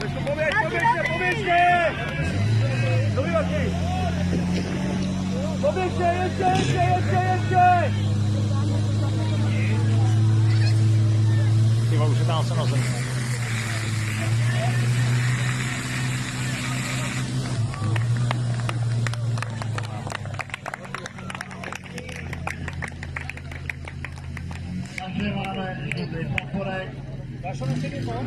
Poběžte, poběžte, poběžte! Dobyvatky! Poběžte, ještě, ještě, ještě, ještě! Ty už je tam se na zemi. Takže máme dobrý poporek. দশ থেকে কম